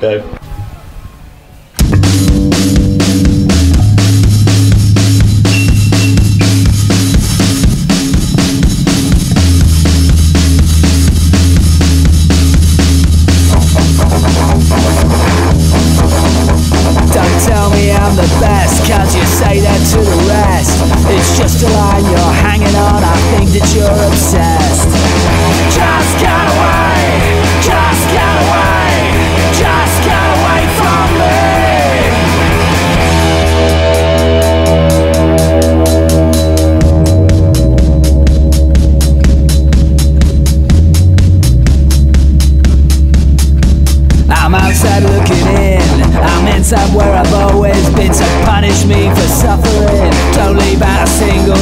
Go. Don't tell me I'm the you say that to the rest? It's just a line you're hanging on, I think that you're obsessed. somewhere I've always been. To punish me for suffering. Don't leave out a single